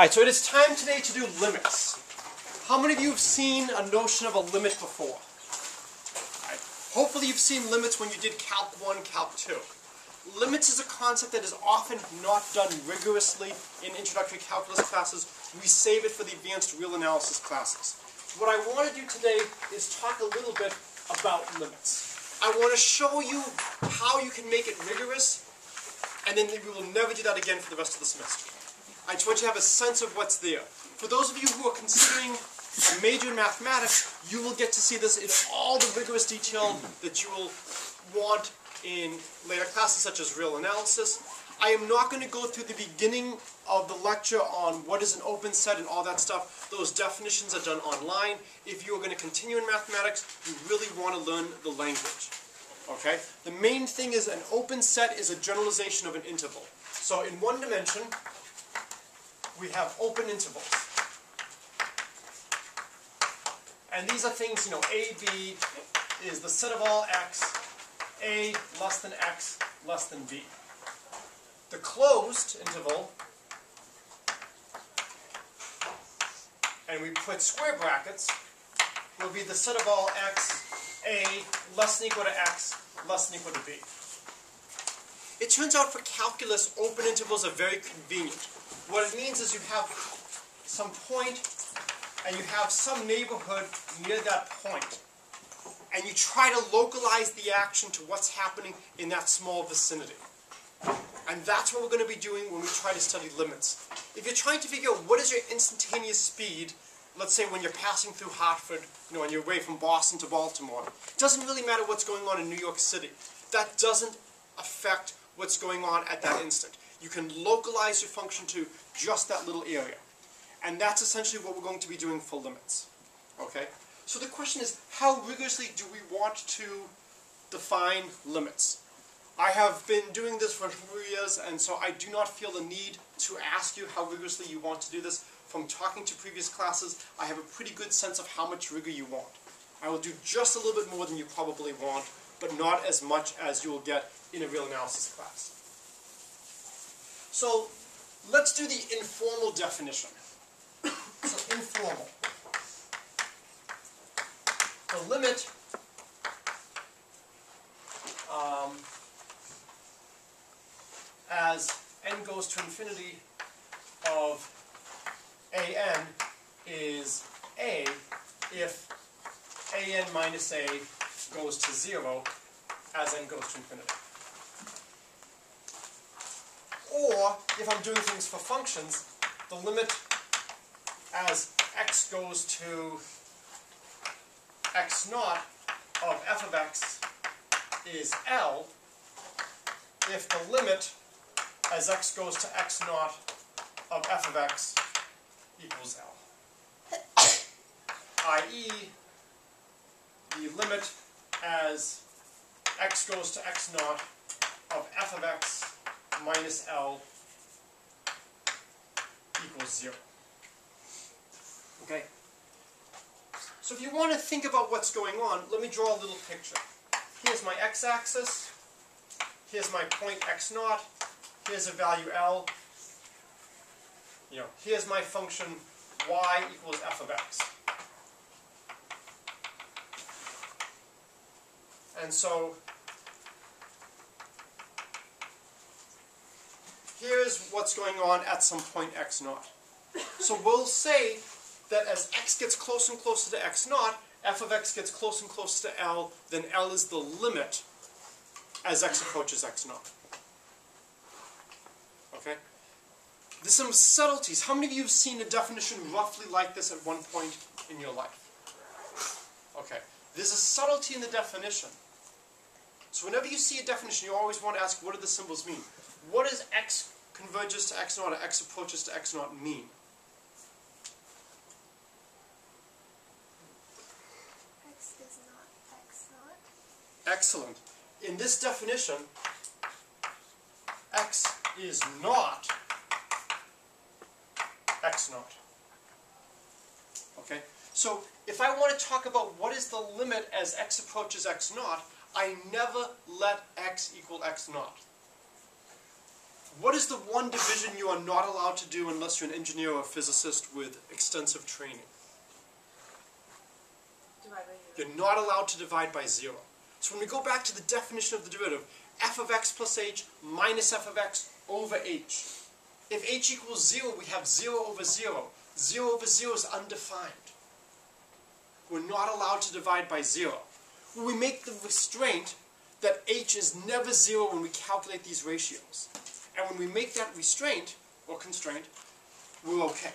Alright, so it is time today to do limits. How many of you have seen a notion of a limit before? Alright, hopefully you've seen limits when you did Calc 1, Calc 2. Limits is a concept that is often not done rigorously in introductory calculus classes. We save it for the advanced real analysis classes. What I want to do today is talk a little bit about limits. I want to show you how you can make it rigorous, and then we will never do that again for the rest of the semester. I just want you to have a sense of what's there. For those of you who are considering a major in mathematics, you will get to see this in all the rigorous detail that you will want in later classes such as real analysis. I am not going to go through the beginning of the lecture on what is an open set and all that stuff. Those definitions are done online. If you are going to continue in mathematics, you really want to learn the language. Okay? The main thing is an open set is a generalization of an interval. So in one dimension, we have open intervals. And these are things, you know, A, B is the set of all x, A less than x less than B. The closed interval, and we put square brackets, will be the set of all x, A less than equal to x less than equal to B. It turns out for calculus, open intervals are very convenient. What it means is you have some point and you have some neighborhood near that point, and you try to localize the action to what's happening in that small vicinity. And that's what we're going to be doing when we try to study limits. If you're trying to figure out what is your instantaneous speed, let's say when you're passing through Hartford, you know, on your way from Boston to Baltimore, it doesn't really matter what's going on in New York City. That doesn't affect what's going on at that instant. You can localize your function to just that little area. And that's essentially what we're going to be doing for limits. Okay? So the question is, how rigorously do we want to define limits? I have been doing this for three years, and so I do not feel the need to ask you how rigorously you want to do this. From talking to previous classes, I have a pretty good sense of how much rigor you want. I will do just a little bit more than you probably want, but not as much as you will get in a real analysis class. So let's do the informal definition. so informal. The limit um, as n goes to infinity of an is a if an minus a goes to 0 as n goes to infinity. Or, if I'm doing things for functions, the limit as x goes to x naught of f of x is L if the limit as x goes to x naught of f of x equals L. i.e., the limit as x goes to x naught of f of x minus L equals 0. Okay? So if you want to think about what's going on, let me draw a little picture. Here's my x-axis. Here's my point x naught. Here's a value L. You know, here's my function y equals f of x. And so here's what's going on at some point x naught. So we'll say that as x gets closer and closer to x naught, f of x gets closer and closer to L, then L is the limit as x approaches x naught. Okay? There's some subtleties. How many of you have seen a definition roughly like this at one point in your life? Okay. There's a subtlety in the definition. So whenever you see a definition, you always want to ask, what do the symbols mean? What does x converges to x naught or x approaches to x naught mean? X is not X naught. Excellent. In this definition, x is not x naught. Okay? So if I want to talk about what is the limit as x approaches x naught, I never let x equal x naught. What is the one division you are not allowed to do unless you're an engineer or a physicist with extensive training? Divide by zero. You're not allowed to divide by zero. So when we go back to the definition of the derivative, f of x plus h minus f of x over h. If h equals zero, we have zero over zero. Zero over zero is undefined. We're not allowed to divide by zero. We make the restraint that h is never zero when we calculate these ratios. And when we make that restraint, or constraint, we're okay.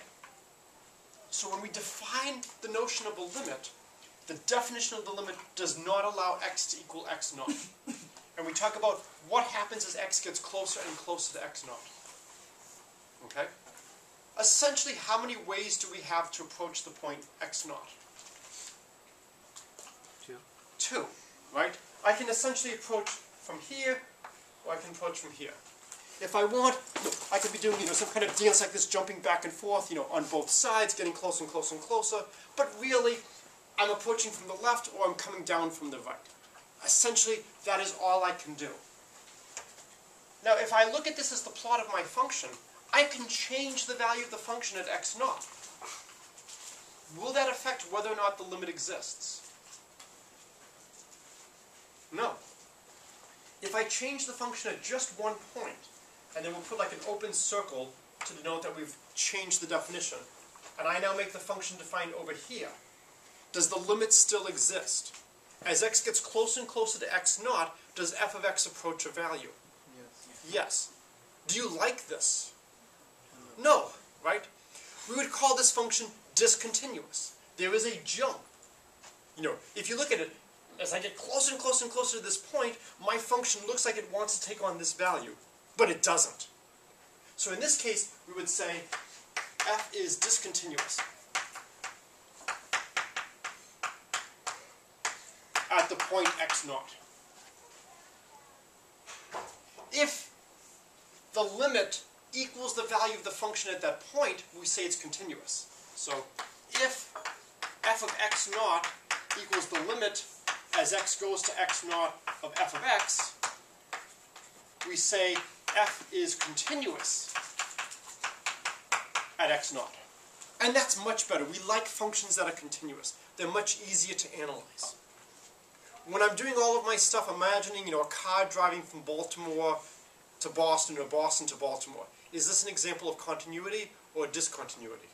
So when we define the notion of a limit, the definition of the limit does not allow x to equal x naught. and we talk about what happens as x gets closer and closer to x naught. Okay? Essentially, how many ways do we have to approach the point x naught? Two. Two, right? I can essentially approach from here, or I can approach from here. If I want, I could be doing, you know, some kind of dance like this, jumping back and forth, you know, on both sides, getting closer and closer and closer. But really, I'm approaching from the left or I'm coming down from the right. Essentially, that is all I can do. Now, if I look at this as the plot of my function, I can change the value of the function at x naught. Will that affect whether or not the limit exists? No. If I change the function at just one point, and then we'll put like an open circle to denote that we've changed the definition, and I now make the function defined over here, does the limit still exist? As x gets closer and closer to x naught, does f of x approach a value? Yes. Yes. Do you like this? No, right? We would call this function discontinuous. There is a jump. You know, if you look at it, as I get closer and closer and closer to this point, my function looks like it wants to take on this value, but it doesn't. So in this case, we would say f is discontinuous at the point x naught. If the limit equals the value of the function at that point, we say it's continuous. So if f of x naught equals the limit as x goes to x naught of f of x, we say f is continuous at x naught. And that's much better. We like functions that are continuous. They're much easier to analyze. When I'm doing all of my stuff, imagining, you know, a car driving from Baltimore to Boston or Boston to Baltimore. Is this an example of continuity or discontinuity?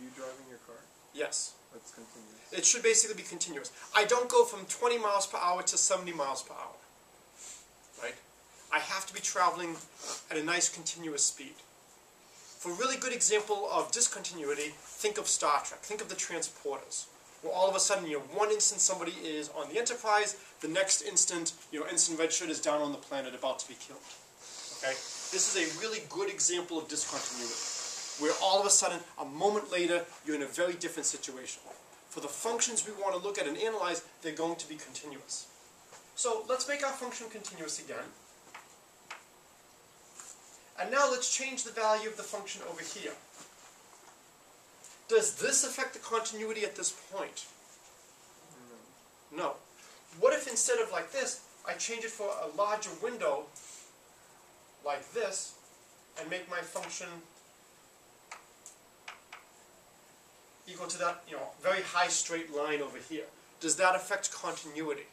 You driving your car? Yes. That's continuous. It should basically be continuous. I don't go from 20 miles per hour to 70 miles per hour. Right? I have to be traveling at a nice continuous speed. For a really good example of discontinuity, think of Star Trek. Think of the transporters. Where all of a sudden, you know, one instant somebody is on the Enterprise, the next instant, you know, Ensign Redshirt is down on the planet about to be killed. Okay? This is a really good example of discontinuity. Where all of a sudden, a moment later, you're in a very different situation. For the functions we want to look at and analyze, they're going to be continuous. So let's make our function continuous again. And now let's change the value of the function over here. Does this affect the continuity at this point? No. What if instead of like this, I change it for a larger window, like this, and make my function equal to that, you know, very high straight line over here? Does that affect continuity?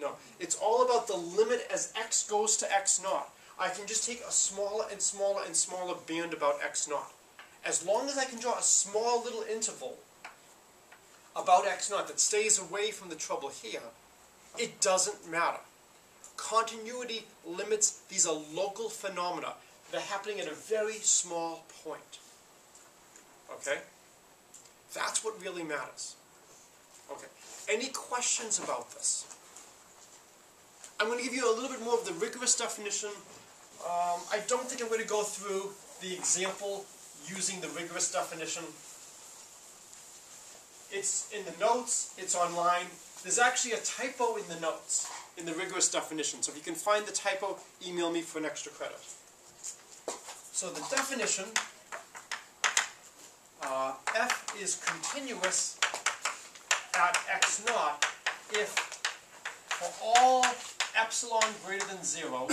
No. It's all about the limit as x goes to x naught. I can just take a smaller and smaller and smaller band about x naught. As long as I can draw a small little interval about x naught that stays away from the trouble here, it doesn't matter. Continuity limits, these are local phenomena. They're happening at a very small point. Okay? That's what really matters. Okay. Any questions about this? I'm going to give you a little bit more of the rigorous definition. Um, I don't think I'm going to go through the example using the rigorous definition. It's in the notes, it's online. There's actually a typo in the notes, in the rigorous definition. So if you can find the typo, email me for an extra credit. So the definition, uh, f is continuous at x naught if for all epsilon greater than zero,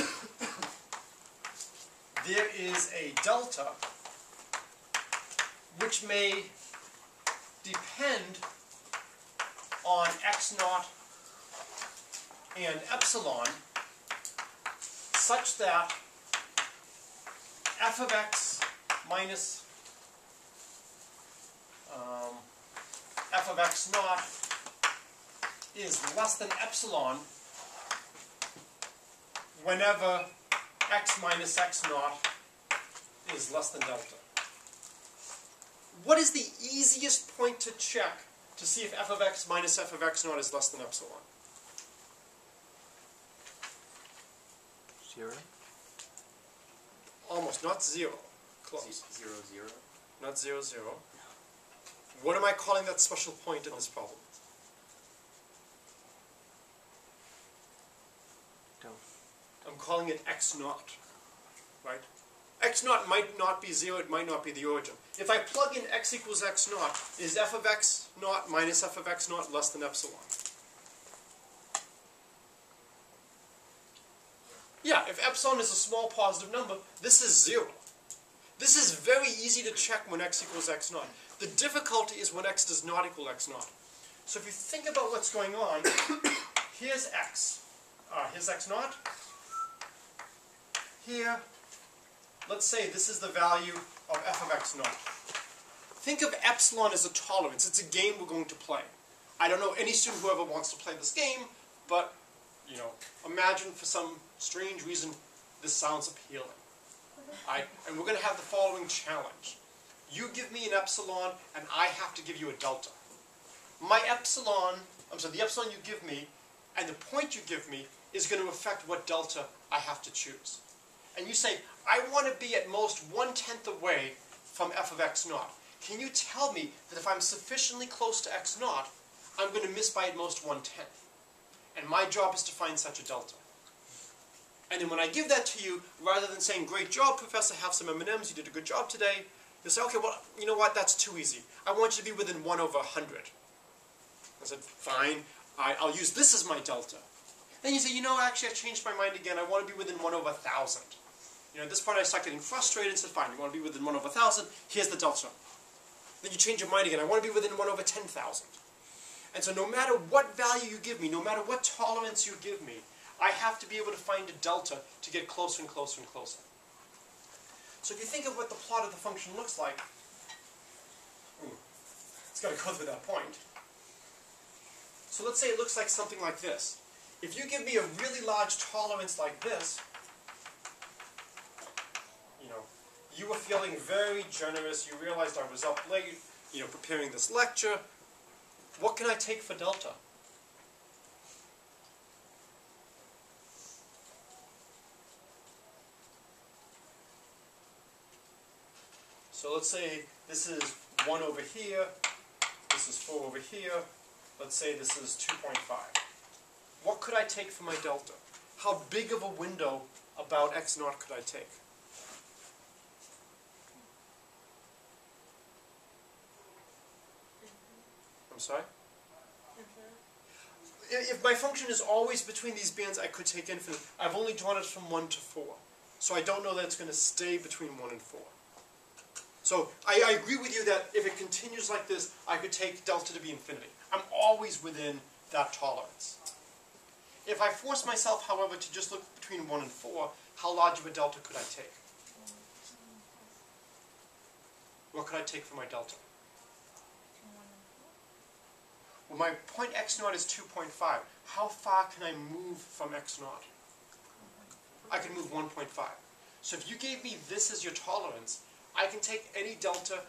there is a delta which may depend on x naught and epsilon such that f of x minus um, f of x naught is less than epsilon whenever x minus x naught is less than delta. What is the easiest point to check to see if f of x minus f of x naught is less than epsilon? Zero? Almost, not zero. Close. Zero, zero. Not zero, zero. What am I calling that special point in this problem? I'm calling it x naught, right? x naught might not be zero, it might not be the origin. If I plug in x equals x naught, is f of x naught minus f of x naught less than epsilon? Yeah, if epsilon is a small positive number, this is zero. This is very easy to check when x equals x naught. The difficulty is when x does not equal x naught. So if you think about what's going on, here's x. Uh, here's x naught. Here, let's say this is the value of f of x naught. Think of epsilon as a tolerance. It's a game we're going to play. I don't know any student who ever wants to play this game, but, you know, imagine for some strange reason this sounds appealing. I, and we're going to have the following challenge. You give me an epsilon, and I have to give you a delta. My epsilon, I'm sorry, the epsilon you give me, and the point you give me, is going to affect what delta I have to choose. And you say, I want to be at most one-tenth away from f of x naught. Can you tell me that if I'm sufficiently close to x naught, I'm going to miss by at most one-tenth? And my job is to find such a delta. And then when I give that to you, rather than saying, great job, professor, have some M&Ms, you did a good job today, you'll say, okay, well, you know what, that's too easy. I want you to be within 1 over 100. I said, fine, I, I'll use this as my delta. Then you say, you know, actually, I changed my mind again. I want to be within 1 over 1,000. You know, at this point, I start getting frustrated and said, fine, you want to be within 1 over 1,000, here's the delta. Then you change your mind again. I want to be within 1 over 10,000. And so no matter what value you give me, no matter what tolerance you give me, I have to be able to find a delta to get closer and closer and closer. So if you think of what the plot of the function looks like, it's got to go through that point. So let's say it looks like something like this. If you give me a really large tolerance like this, you know, you were feeling very generous, you realized I was up late, you know, preparing this lecture, what can I take for delta? So let's say this is 1 over here, this is 4 over here, let's say this is 2.5. What could I take for my delta? How big of a window about x naught could I take? I'm sorry? Mm-hmm. If my function is always between these bands, I could take infinite. I've only drawn it from 1 to 4. So I don't know that it's going to stay between 1 and 4. So I, I agree with you that if it continues like this, I could take delta to be infinity. I'm always within that tolerance. If I force myself, however, to just look between 1 and 4, how large of a delta could I take? What could I take for my delta? Well, my point x naught is 2.5. How far can I move from x naught? I can move 1.5. So if you gave me this as your tolerance, I can take any delta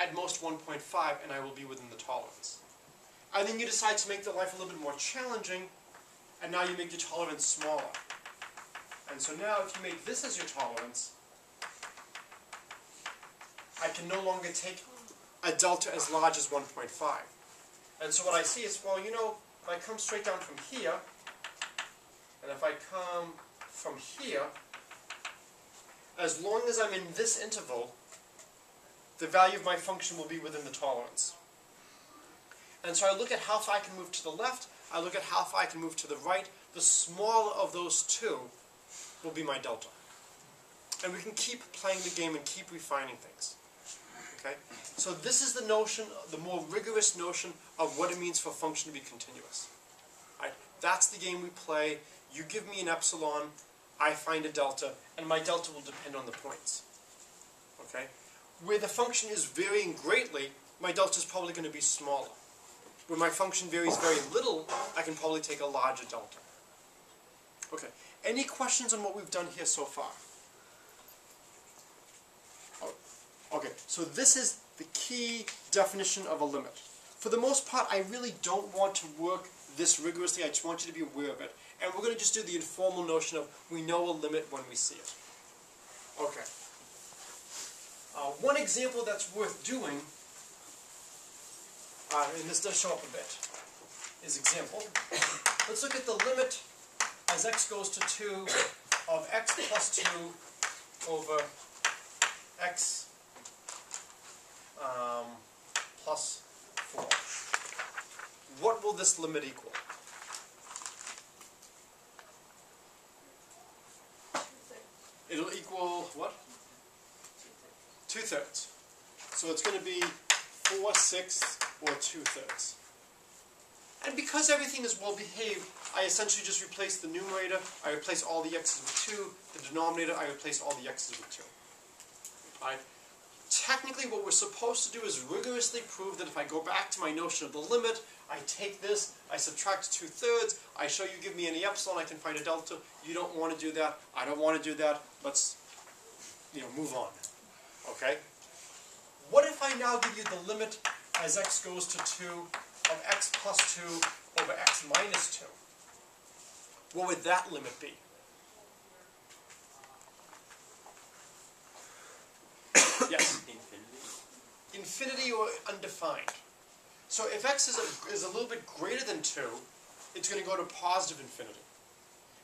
at most 1.5 and I will be within the tolerance. And then you decide to make the life a little bit more challenging, and now you make your tolerance smaller. And so now if you make this as your tolerance, I can no longer take a delta as large as 1.5. And so what I see is, well, you know, if I come straight down from here, and if I come from here, as long as I'm in this interval, the value of my function will be within the tolerance. And so I look at how far I can move to the left, I look at how far I can move to the right. The smaller of those two will be my delta. And we can keep playing the game and keep refining things. Okay? So this is the notion, the more rigorous notion of what it means for a function to be continuous. Right? That's the game we play. You give me an epsilon, I find a delta, and my delta will depend on the points. Okay? Where the function is varying greatly, my delta is probably going to be smaller. Where my function varies very little, I can probably take a larger delta. Okay, any questions on what we've done here so far? Oh, Okay, so this is the key definition of a limit. For the most part, I really don't want to work this rigorously, I just want you to be aware of it. And we're going to just do the informal notion of we know a limit when we see it. Okay. Uh, one example that's worth doing, uh, and this does show up a bit, is example. Let's look at the limit as x goes to 2 of x plus 2 over x um, plus 4. What will this limit equal? It'll equal what? Two thirds. So it's going to be four sixths or two thirds. And because everything is well behaved, I essentially just replace the numerator, I replace all the x's with 2, the denominator, I replace all the x's with 2. Alright? Technically what we're supposed to do is rigorously prove that if I go back to my notion of the limit, I take this, I subtract 2 thirds, I show you give me any epsilon, I can find a delta. You don't want to do that, I don't want to do that, let's you know, move on. Okay? What if I now give you the limit as x goes to 2 of x plus 2 over x minus 2? What would that limit be? yes? Infinity. Infinity or undefined. So if x is a, is a little bit greater than 2, it's going to go to positive infinity.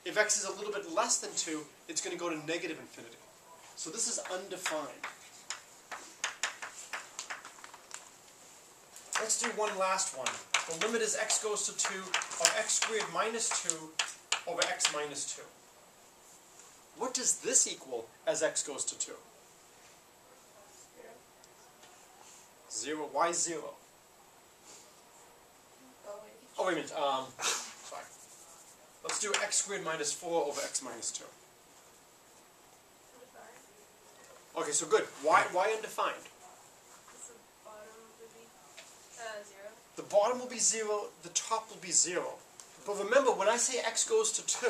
If x is a little bit less than 2, it's going to go to negative infinity. So this is undefined. Let's do one last one. The limit is x goes to 2 of x squared minus 2 over x minus 2. What does this equal as x goes to 2? 0. Why 0? Oh, wait. A minute. Um, sorry. Let's do x squared minus 4 over x minus 2. Okay, so good. Why, why undefined? The bottom be uh, zero. The bottom will be 0, the top will be 0. But remember, when I say x goes to 2,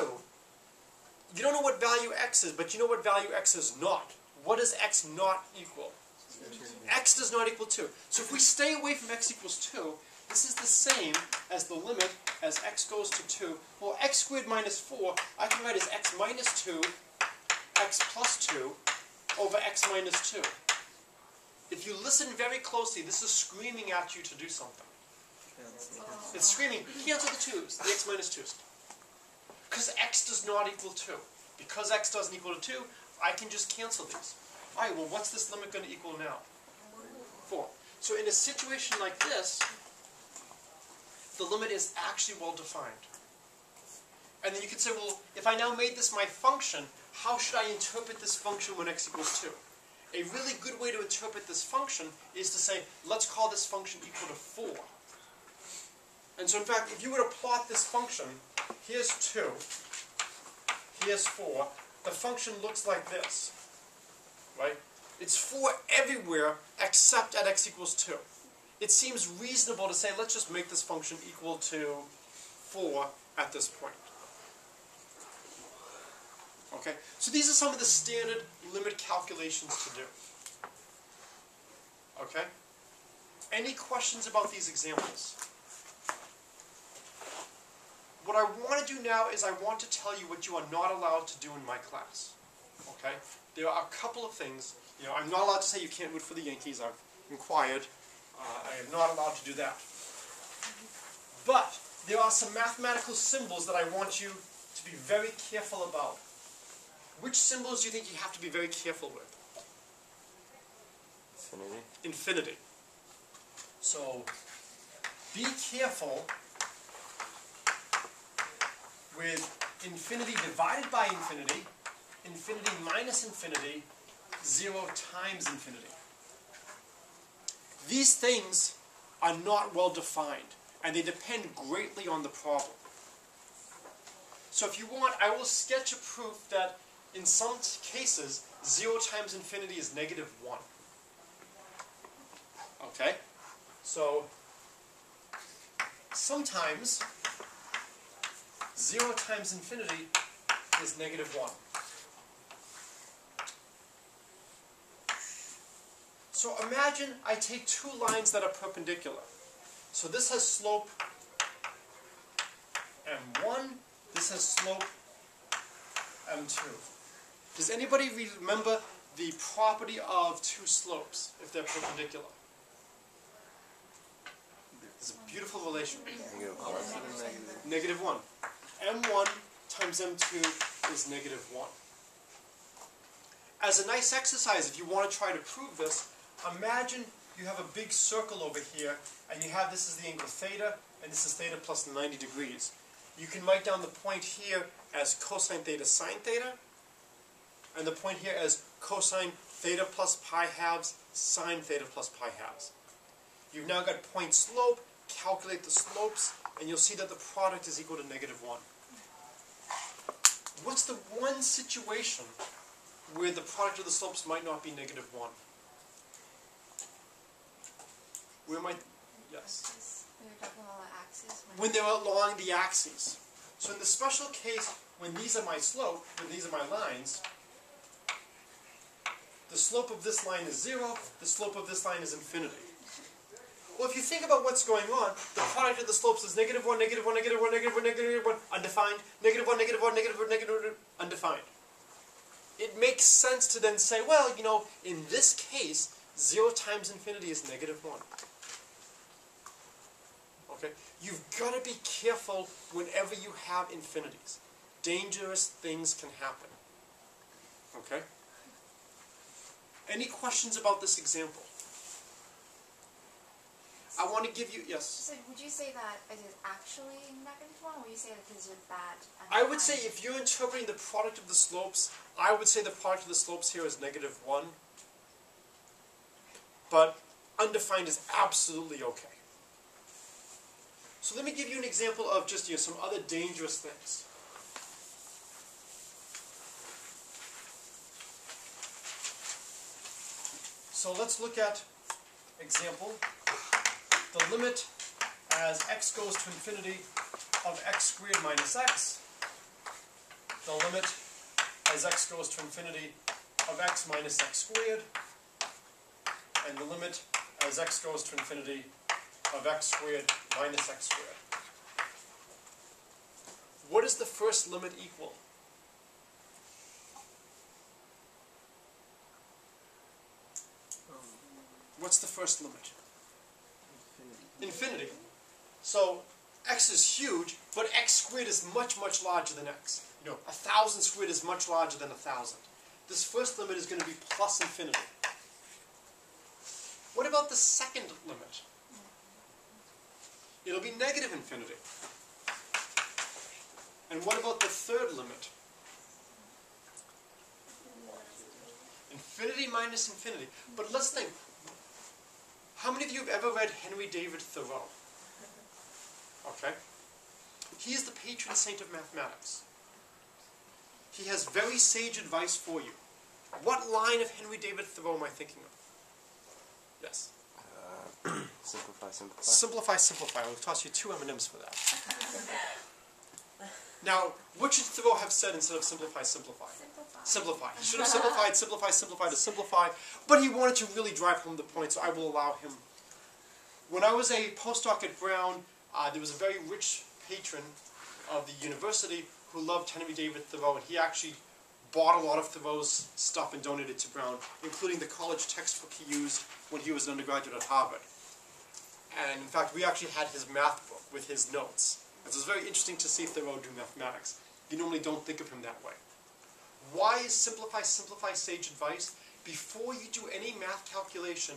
you don't know what value x is, but you know what value x is not. What does x not equal? x does not equal 2. So if we stay away from x equals 2, this is the same as the limit as x goes to 2. Well, x squared minus 4, I can write as x minus 2, x plus 2, over x minus 2. If you listen very closely, this is screaming at you to do something. It's screaming, cancel the 2's, the x minus 2's. Because x does not equal 2. Because x doesn't equal to 2, I can just cancel these. Alright, well what's this limit going to equal now? 4. So in a situation like this, the limit is actually well defined. And then you could say, well, if I now made this my function, how should I interpret this function when x equals 2? A really good way to interpret this function is to say, let's call this function equal to 4. And so in fact, if you were to plot this function, here's 2, here's 4, the function looks like this, right? It's 4 everywhere except at x equals 2. It seems reasonable to say, let's just make this function equal to 4 at this point. Okay, so these are some of the standard limit calculations to do. Okay? Any questions about these examples? What I want to do now is I want to tell you what you are not allowed to do in my class. Okay? There are a couple of things. You know, I'm not allowed to say you can't root for the Yankees. I've inquired. Uh, I am not allowed to do that. But there are some mathematical symbols that I want you to be very careful about. Which symbols do you think you have to be very careful with? Infinity. Infinity. So, be careful with infinity divided by infinity, infinity minus infinity, 0 times infinity. These things are not well defined, and they depend greatly on the problem. So if you want, I will sketch a proof that in some cases, 0 times infinity is negative 1. Okay? So, sometimes 0 times infinity is negative 1. So imagine I take two lines that are perpendicular. So this has slope m1, this has slope m2. Does anybody remember the property of two slopes if they're perpendicular? It's a beautiful relation. Negative one. Negative. 1. m1 times m2 is negative 1. As a nice exercise, if you want to try to prove this, imagine you have a big circle over here, and you have this is the angle theta, and this is theta plus 90 degrees. You can write down the point here as cosine theta sine theta, and the point here is cosine theta plus pi halves sine theta plus pi halves. You've now got point slope, calculate the slopes, and you'll see that the product is equal to negative 1. What's the one situation where the product of the slopes might not be negative 1? Where might, yes? When they're along the axes. So in the special case, when these are my slope, when these are my lines, the slope of this line is 0, the slope of this line is infinity. Well, if you think about what's going on, the product of the slopes is negative 1, negative 1, negative 1, negative 1, negative 1, undefined, negative 1, negative 1, negative 1, negative 1, undefined. It makes sense to then say, well, you know, in this case, 0 times infinity is negative 1. Okay? You've got to be careful whenever you have infinities. Dangerous things can happen. Okay? Any questions about this example? I want to give you, yes. So would you say that it is actually negative one, or would you say that this is bad? I would say if you're interpreting the product of the slopes, I would say the product of the slopes here is negative 1. But undefined is absolutely okay. So let me give you an example of just you know, some other dangerous things. So let's look at example. The limit as x goes to infinity of x squared minus x. The limit as x goes to infinity of x minus x squared. And the limit as x goes to infinity of x squared minus x squared. What does the first limit equal? Um, What's the first limit? infinity. So x is huge, but x squared is much, much larger than x. You know, a thousand squared is much larger than a thousand. This first limit is going to be plus infinity. What about the second limit? It'll be negative infinity. And what about the third limit? Infinity minus infinity. But let's think. How many of you have ever read Henry David Thoreau? Okay. He is the patron saint of mathematics. He has very sage advice for you. What line of Henry David Thoreau am I thinking of? Yes. Uh, simplify, simplify. Simplify, simplify. I'll toss you two M&Ms for that. Now, what should Thoreau have said instead of simplify, simplify? Simplify. Simplify. He should have simplified, simplify, simplify to simplify, but he wanted to really drive home the point, so I will allow him. When I was a postdoc at Brown, uh, there was a very rich patron of the university who loved Henry David Thoreau, and he actually bought a lot of Thoreau's stuff and donated it to Brown, including the college textbook he used when he was an undergraduate at Harvard. And in fact, we actually had his math book with his notes. And so it's very interesting to see Thoreau do mathematics. You normally don't think of him that way. Why is simplify, simplify sage advice? Before you do any math calculation,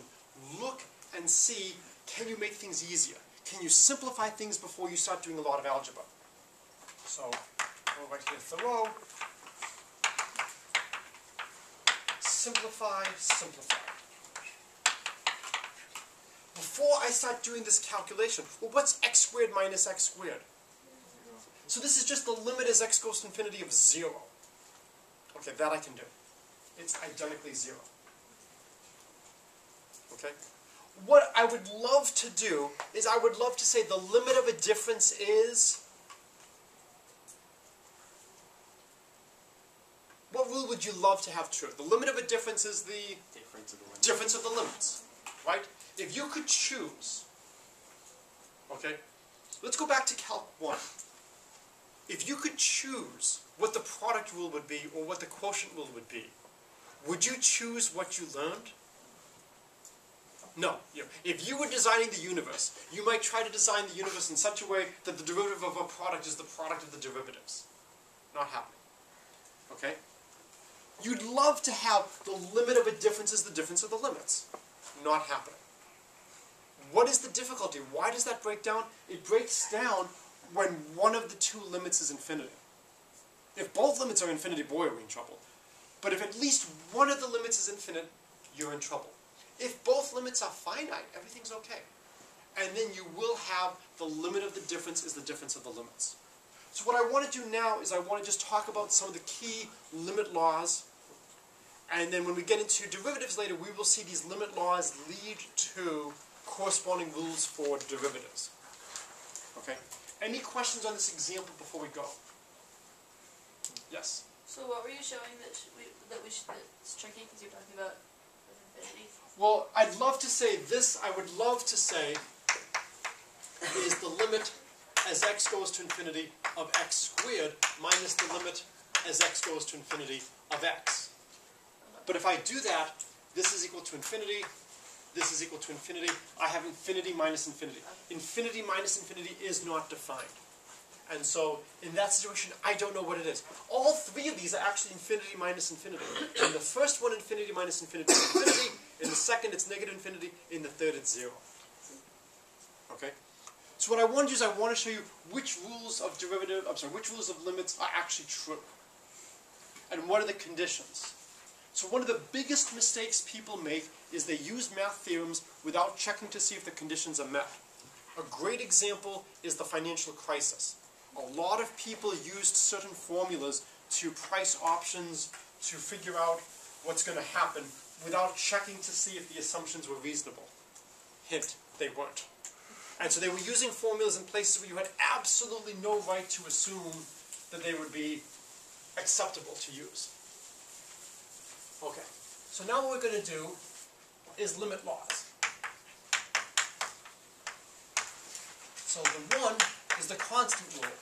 look and see, can you make things easier? Can you simplify things before you start doing a lot of algebra? So, We'll write here Thoreau. Simplify, simplify. Before I start doing this calculation, well, what's x squared minus x squared? So this is just the limit as x goes to infinity of 0. Okay, that I can do. It's identically 0. Okay? What I would love to do is I would love to say the limit of a difference is... What rule would you love to have true? The limit of a difference is the Difference of the limit. difference of the limits, right? If you could choose, okay, let's go back to Calc 1. If you could choose what the product rule would be or what the quotient rule would be, would you choose what you learned? No. If you were designing the universe, you might try to design the universe in such a way that the derivative of a product is the product of the derivatives. Not happening. Okay? You'd love to have the limit of a difference is the difference of the limits. Not happening. What is the difficulty? Why does that break down? It breaks down when one of the two limits is infinity. If both limits are infinity, boy, are we in trouble. But if at least one of the limits is infinite, you're in trouble. If both limits are finite, everything's okay. And then you will have the limit of the difference is the difference of the limits. So what I want to do now is I want to just talk about some of the key limit laws. And then when we get into derivatives later, we will see these limit laws lead to corresponding rules for derivatives. Okay? Any questions on this example before we go? Yes? So what were you showing that we that we sh- that's tricky because you're talking about infinity? Well, I'd love to say this, I would love to say is the limit as x goes to infinity of x squared minus the limit as x goes to infinity of x. But if I do that, this is equal to infinity, this is equal to infinity. I have infinity minus infinity. Infinity minus infinity is not defined. And so, in that situation, I don't know what it is. All three of these are actually infinity minus infinity. In the first one, infinity minus infinity is infinity. In the second, it's negative infinity. In the third, it's zero. Okay? So what I want to do is I want to show you which rules of derivative, I'm sorry, which rules of limits are actually true. And what are the conditions. So one of the biggest mistakes people make is they use math theorems without checking to see if the conditions are met. A great example is the financial crisis. A lot of people used certain formulas to price options, to figure out what's going to happen, without checking to see if the assumptions were reasonable. Hint, they weren't. And so they were using formulas in places where you had absolutely no right to assume that they would be acceptable to use. Okay, so now what we're going to do is limit laws. So the one is the constant rule.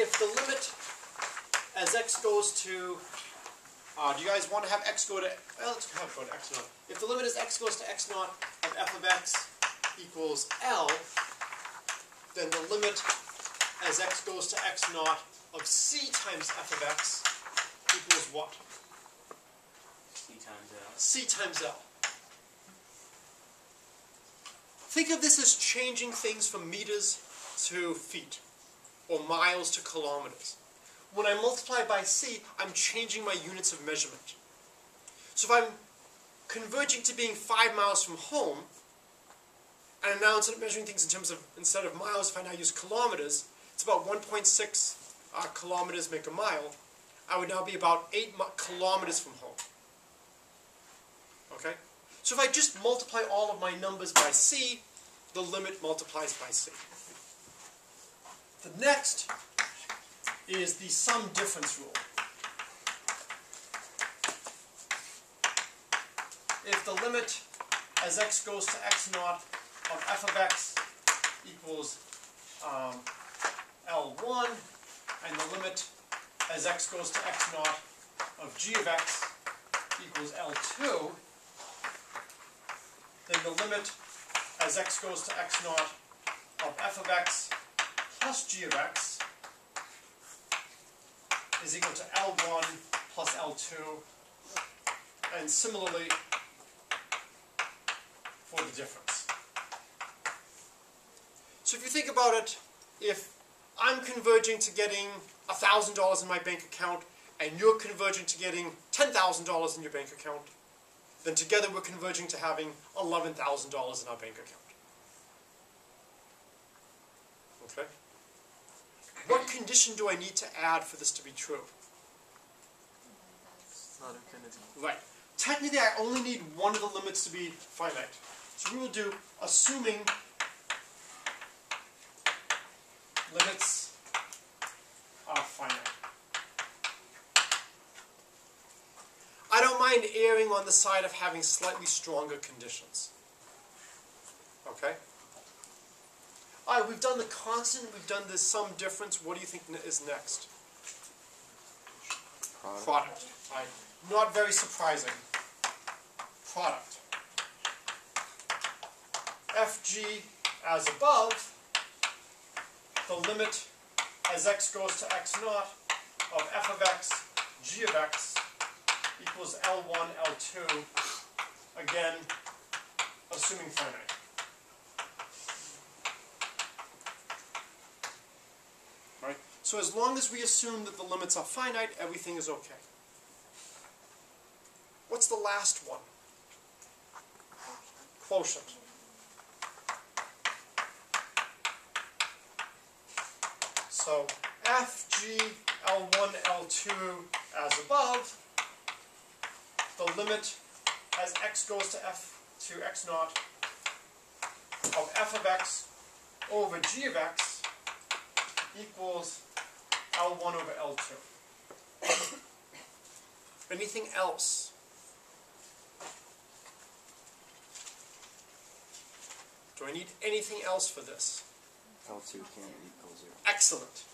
If the limit as x goes to, uh, do you guys want to have x go to, well, let's have go to x naught. If the limit as x goes to x naught of f of x equals L, then the limit as x goes to x naught of c times f of x equals what? C times L. c times L. Think of this as changing things from meters to feet, or miles to kilometers. When I multiply by c, I'm changing my units of measurement. So if I'm converging to being five miles from home, and now instead of measuring things in terms of, instead of miles, if I now use kilometers, it's about 1.6 uh, kilometers make a mile. I would now be about 8 mi- kilometers from home. Okay? So if I just multiply all of my numbers by c, the limit multiplies by c. The next is the sum difference rule. If the limit as x goes to x naught of f of x equals um, L1, and the limit as x goes to x naught of g of x equals L2, then the limit as x goes to x naught of f of x plus g of x is equal to L1 plus L2, and similarly for the difference. So if you think about it, if I'm converging to getting $1,000 in my bank account and you're converging to getting $10,000 in your bank account, then together we're converging to having $11,000 in our bank account. Okay? What condition do I need to add for this to be true? Not infinity. Right. Technically, I only need one of the limits to be finite. So we will do assuming limits are finite. I don't mind erring on the side of having slightly stronger conditions. Okay? Alright, we've done the constant, we've done the sum difference. What do you think is next? Product. Product. Right. Not very surprising. Product. FG as above, the limit as x goes to x naught of f of x, g of x equals L1, L2, again, assuming finite. Right? So as long as we assume that the limits are finite, everything is okay. What's the last one? Quotient. So FG L1, L2 as above, the limit as x goes to f to x naught of f of x over g of x equals L1 over L2. Anything else? Do I need anything else for this? L2 can't equal zero. Excellent.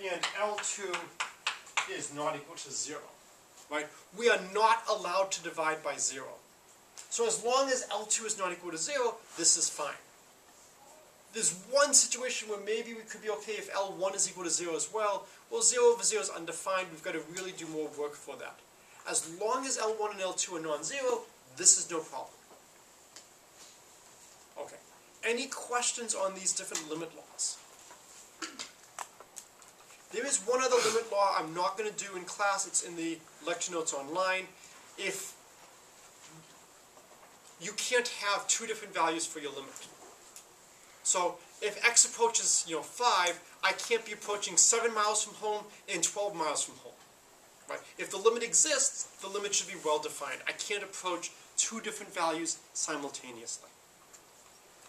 And L2 is not equal to 0. Right? We are not allowed to divide by 0. So as long as L2 is not equal to 0, this is fine. There's one situation where maybe we could be okay if L1 is equal to 0 as well. Well, 0 over 0 is undefined. We've got to really do more work for that. As long as L1 and L2 are non-zero, this is no problem. Any questions on these different limit laws? There is one other limit law I'm not going to do in class. It's in the lecture notes online. If you can't have two different values for your limit. So if x approaches, you know, 5, I can't be approaching 7 miles from home and 12 miles from home. Right? If the limit exists, the limit should be well defined. I can't approach two different values simultaneously.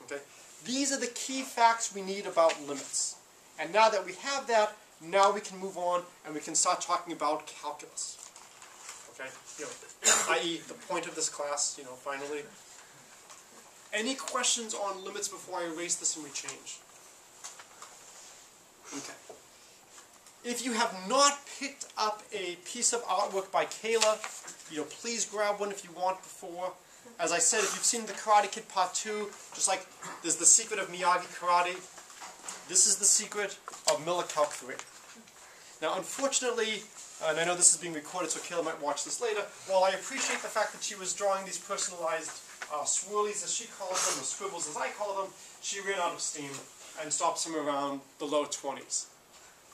Okay? These are the key facts we need about limits. And now that we have that, now we can move on and we can start talking about calculus. Okay? You know, i.e. the point of this class, you know, finally. Any questions on limits before I erase this and we change? Okay. If you have not picked up a piece of artwork by Kayla, you know, please grab one if you want before. As I said, if you've seen the Karate Kid Part 2, just like there's the secret of Miyagi Karate, this is the secret of Miller Calc 3. Now, unfortunately, and I know this is being recorded, so Kayla might watch this later, while I appreciate the fact that she was drawing these personalized uh, swirlies, as she calls them, or scribbles as I call them, she ran out of steam and stopped somewhere around the low 20s.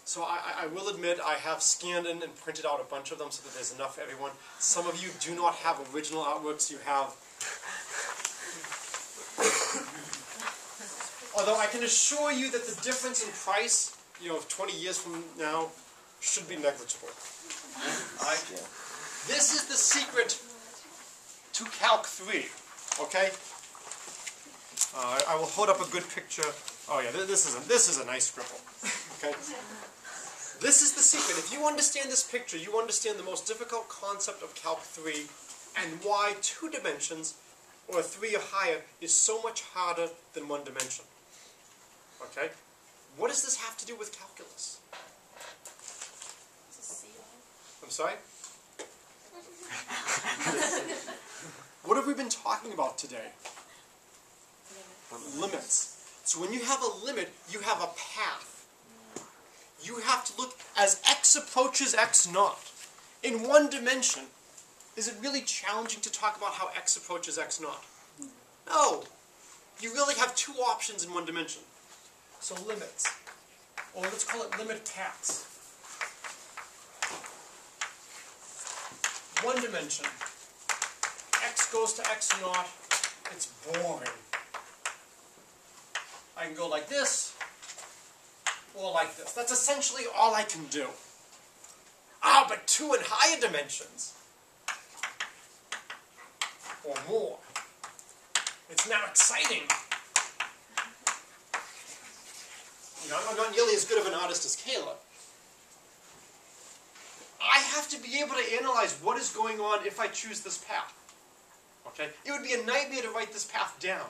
So I, I- I will admit I have scanned in and printed out a bunch of them so that there's enough for everyone. Some of you do not have original artworks, you have... Although I can assure you that the difference in price, you know, 20 years from now, should be negligible. Alright? Yeah. This is the secret to Calc 3, okay? Uh, I- I will hold up a good picture. Oh yeah, this is a, this is a nice scribble, okay? This is the secret. If you understand this picture, you understand the most difficult concept of Calc 3 and why two dimensions, or three or higher, is so much harder than one dimension. Okay? What does this have to do with calculus? It's a C I'm sorry? what have we been talking about today? Limits. So when you have a limit, you have a path. You have to look as x approaches x naught. In one dimension, is it really challenging to talk about how x approaches x naught? No. you really have two options in one dimension. So limits, or let's call it limit paths. One dimension. X goes to X naught. It's boring. I can go like this, or like this. That's essentially all I can do. Ah, but two and higher dimensions, or more. It's now exciting. You know, I'm not nearly as good of an artist as Kayla. I have to be able to analyze what is going on if I choose this path. Okay? It would be a nightmare to write this path down.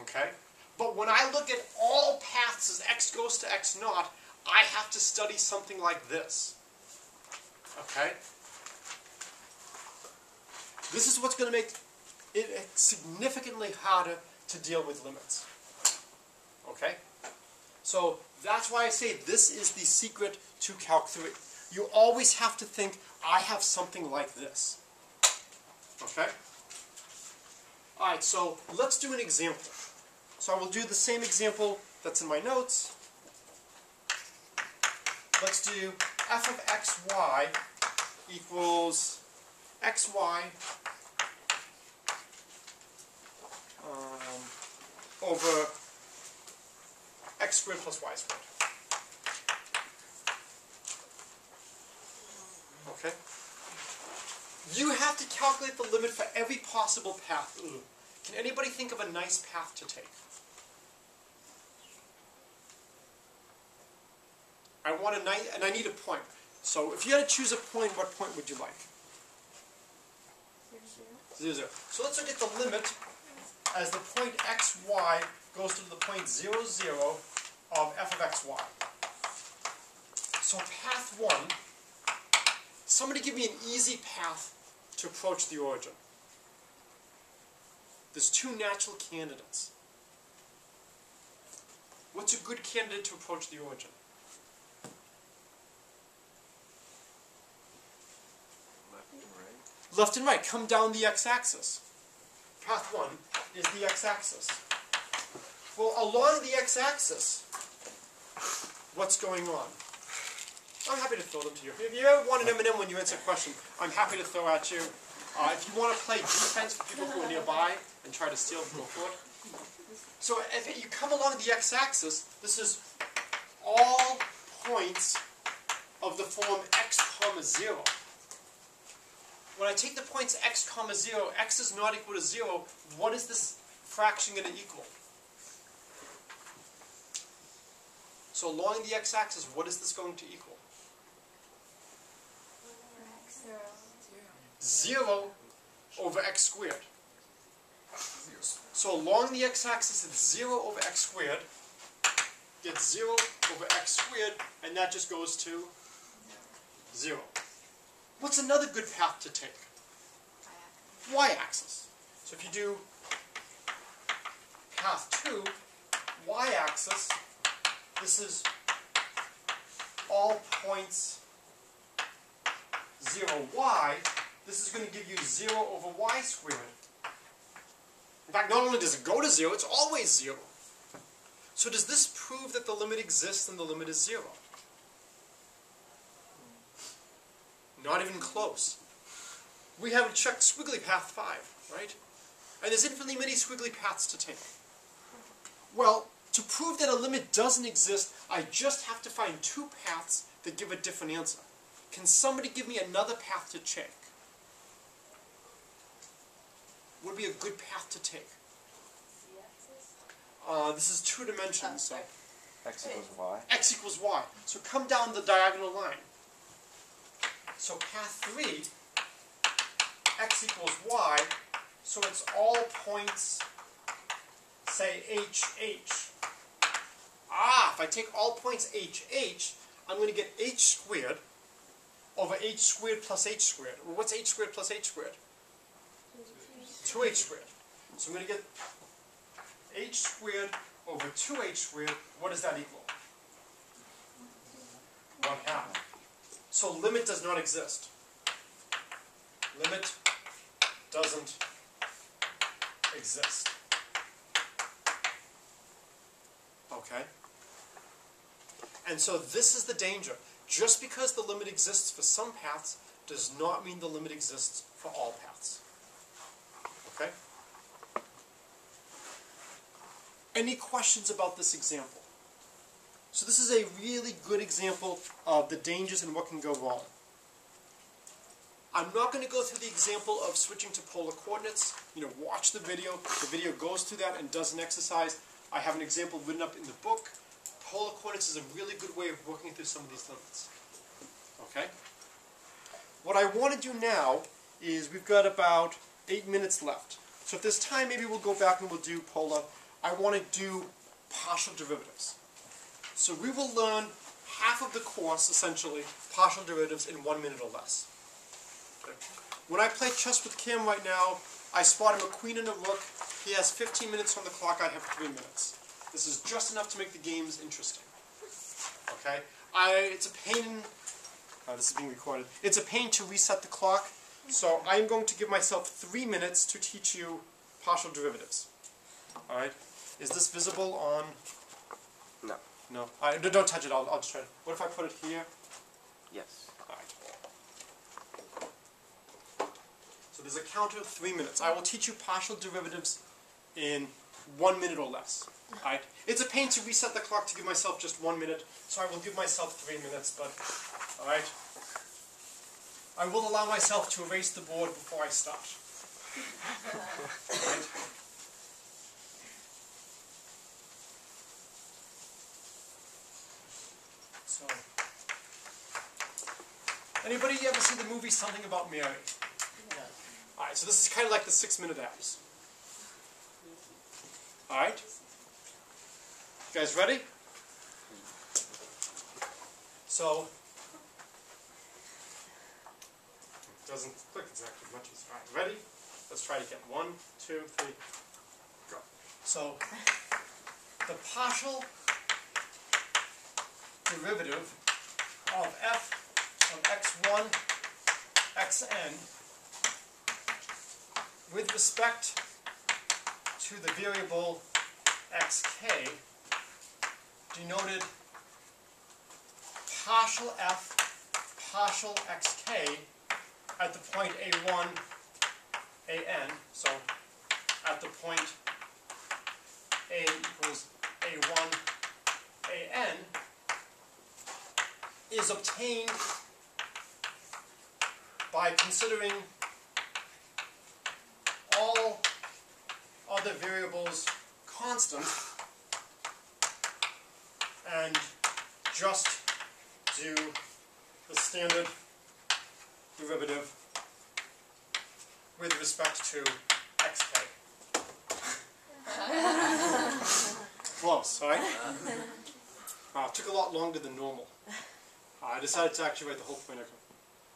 Okay? But when I look at all paths as x goes to x naught, I have to study something like this. Okay? This is what's going to make it significantly harder to deal with limits. Okay? So that's why I say this is the secret to Calc 3. You always have to think, I have something like this. Okay? Alright, so let's do an example. So I will do the same example that's in my notes. Let's do f of xy equals xy um, over x squared plus y squared. Okay? You have to calculate the limit for every possible path. Can anybody think of a nice path to take? I want a nice, and I need a point. So if you had to choose a point, what point would you like? Zero, zero. So let's look at the limit as the point xy goes to the point 0, 0 of f of xy. So path 1, somebody give me an easy path to approach the origin. There's two natural candidates. What's a good candidate to approach the origin? Left and right. Left and right, come down the x-axis. Path 1 is the x-axis. Well, along the x-axis, what's going on? I'm happy to throw them to you. If you ever want an M&M when you answer a question, I'm happy to throw at you. Uh, if you want to play defense for people who are nearby and try to steal, go for it. So if you come along the x-axis, this is all points of the form x comma 0. When I take the points x comma 0, x is not equal to 0, what is this fraction going to equal? So along the x-axis, what is this going to equal? Zero. 0 over x squared. So along the x-axis, it's 0 over x squared, Get 0 over x squared, and that just goes to 0. What's another good path to take? y-axis. So if you do path 2, y-axis, this is all points 0, y. This is going to give you 0 over y squared. In fact, not only does it go to 0, it's always 0. So does this prove that the limit exists and the limit is 0? Not even close. We haven't checked squiggly path 5, right? And there's infinitely many squiggly paths to take. Well, to prove that a limit doesn't exist, I just have to find two paths that give a different answer. Can somebody give me another path to check? Would be a good path to take. Uh, this is two dimensions, so X equals Y. x equals y. So come down the diagonal line. So path 3, x equals y, so it's all points, say, h, h. Ah, if I take all points h, h, I'm going to get h squared over h squared plus h squared. Well, what's h squared plus h squared? 2h squared. So I'm going to get h squared over 2h squared. What does that equal? 1 half. So limit does not exist. Limit doesn't exist. Okay? And so this is the danger. Just because the limit exists for some paths does not mean the limit exists for all paths. Okay? Any questions about this example? So this is a really good example of the dangers and what can go wrong. I'm not going to go through the example of switching to polar coordinates. You know, watch the video. The video goes through that and does an exercise. I have an example written up in the book. Polar coordinates is a really good way of working through some of these limits. Okay? What I want to do now is we've got about eight minutes left. So if there's time, maybe we'll go back and we'll do polar. I want to do partial derivatives. So we will learn half of the course, essentially, partial derivatives in one minute or less. When I play chess with Kim right now, I spot him a queen and a rook. He has 15 minutes on the clock, I have 3 minutes. This is just enough to make the games interesting. Okay? I, it's a pain, uh, this is being recorded, it's a pain to reset the clock, so I'm going to give myself 3 minutes to teach you partial derivatives. Alright? Is this visible on... No. No. I, don't touch it, I'll, I'll just try it. What if I put it here? Yes. Alright. So there's a counter of three minutes. I will teach you partial derivatives in one minute or less. Alright? It's a pain to reset the clock to give myself just one minute, so I will give myself three minutes, but alright? I will allow myself to erase the board before I start. Alright? So Anybody ever see the movie Something About Mary? Alright, so this is kind of like the six minute abs. Alright? You guys ready? So, it doesn't click exactly much as Alright, ready? Let's try to get One, two, three, go. So, the partial derivative of f of x1, xn with respect to the variable xk denoted partial f partial xk at the point a1, an, so at the point a equals a1, an is obtained by considering all other variables constant and just do the standard derivative with respect to xk. Close, right? Uh, took a lot longer than normal. I decided to actually write the whole point.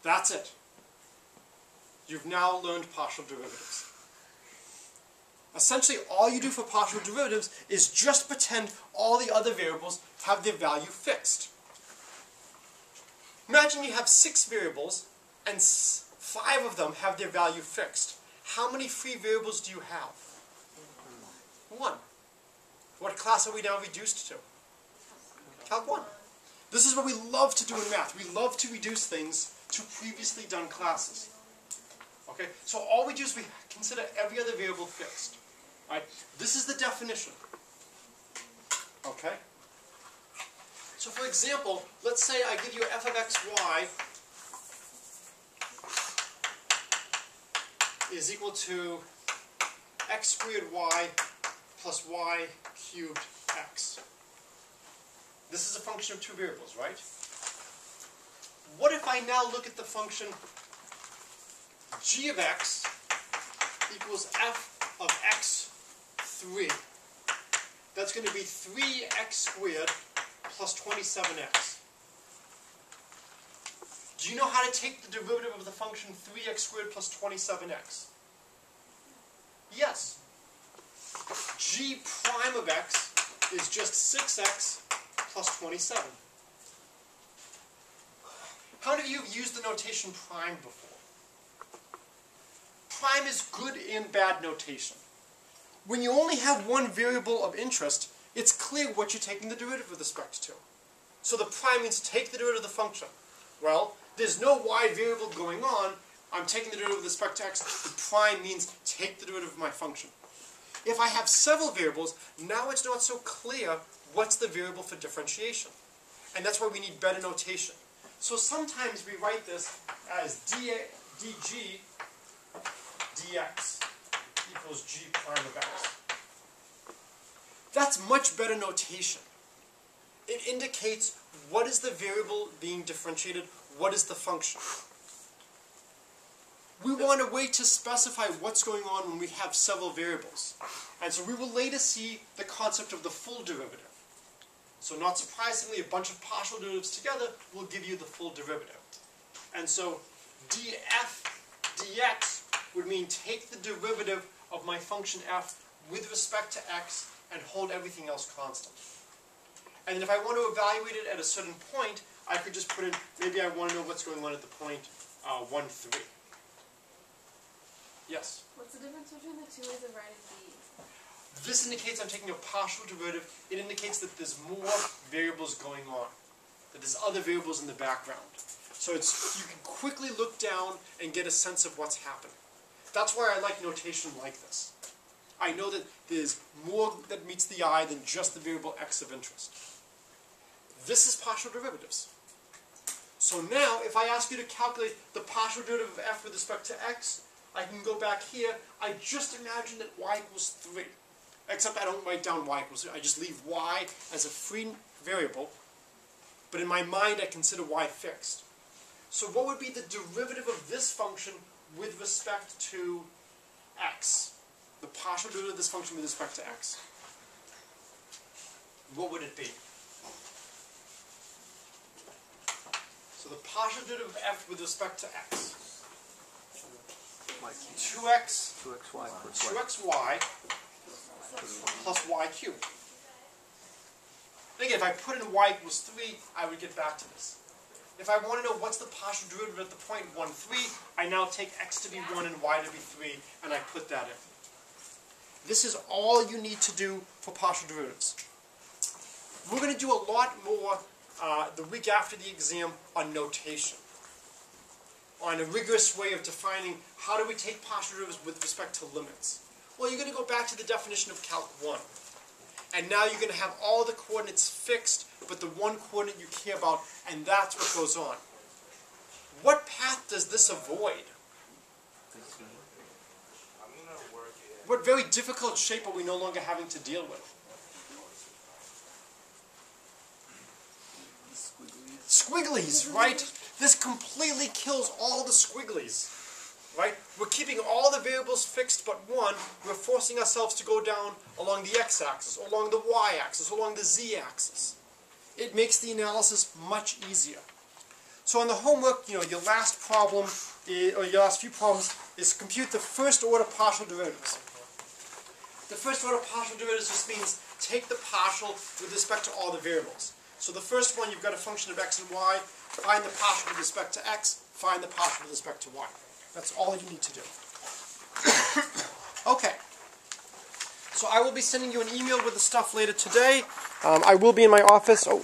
That's it. You've now learned partial derivatives. Essentially, all you do for partial derivatives is just pretend all the other variables have their value fixed. Imagine you have six variables, and five of them have their value fixed. How many free variables do you have? One. What class are we now reduced to? Calc 1. This is what we love to do in math. We love to reduce things to previously done classes. Okay, so all we do is we consider every other variable fixed. Right? This is the definition. Okay? So for example, let's say I give you f of x, y is equal to x squared y plus y cubed x. This is a function of two variables, right? What if I now look at the function g of x equals f of x3? That's going to be 3x squared plus 27x. Do you know how to take the derivative of the function 3x squared plus 27x? Yes. g prime of x is just 6x plus 27. How many of you have used the notation prime before? Prime is good and bad notation. When you only have one variable of interest, it's clear what you're taking the derivative with respect to. So the prime means take the derivative of the function. Well, there's no y variable going on. I'm taking the derivative with respect to x. The prime means take the derivative of my function. If I have several variables, now it's not so clear what's the variable for differentiation. And that's why we need better notation. So sometimes we write this as d, dg dx equals g prime of x. That's much better notation. It indicates what is the variable being differentiated, what is the function. We want a way to specify what's going on when we have several variables. And so we will later see the concept of the full derivative. So not surprisingly, a bunch of partial derivatives together will give you the full derivative. And so df dx would mean take the derivative of my function f with respect to x and hold everything else constant. And then if I want to evaluate it at a certain point, I could just put in, maybe I want to know what's going on at the point uh, 1, 3. Yes? What's the difference between the two ways of writing b? This indicates I'm taking a partial derivative. It indicates that there's more variables going on, that there's other variables in the background. So it's you can quickly look down and get a sense of what's happening. That's why I like notation like this. I know that there's more that meets the eye than just the variable x of interest. This is partial derivatives. So now, if I ask you to calculate the partial derivative of f with respect to x, I can go back here. I just imagine that y equals 3. Except I don't write down y equals 3. I just leave y as a free variable. But in my mind, I consider y fixed. So what would be the derivative of this function with respect to x? The partial derivative of this function with respect to x. What would it be? So the partial derivative of f with respect to x. Y 2x, 2xy 2xy plus y cubed. And again, if I put in y equals 3, I would get back to this. If I want to know what's the partial derivative at the point 1, 3, I now take x to be 1 and y to be 3, and I put that in. This is all you need to do for partial derivatives. We're going to do a lot more uh, the week after the exam on notation, on a rigorous way of defining how do we take partial derivatives with respect to limits. Well, you're going to go back to the definition of Calc 1. And now you're going to have all the coordinates fixed, but the one coordinate you care about, and that's what goes on. What path does this avoid? What very difficult shape are we no longer having to deal with? Squigglies, right? This completely kills all the squigglies, right? We're keeping all the variables fixed but one. We're forcing ourselves to go down along the x-axis, along the y-axis, along the z-axis. It makes the analysis much easier. So on the homework, you know, your last problem, i- or your last few problems, is compute the first order partial derivatives. The first order partial derivatives just means take the partial with respect to all the variables. So the first one, you've got a function of x and y, find the partial with respect to x, find the partial with respect to y. That's all you need to do. okay. So I will be sending you an email with the stuff later today. Um, I will be in my office. Oh,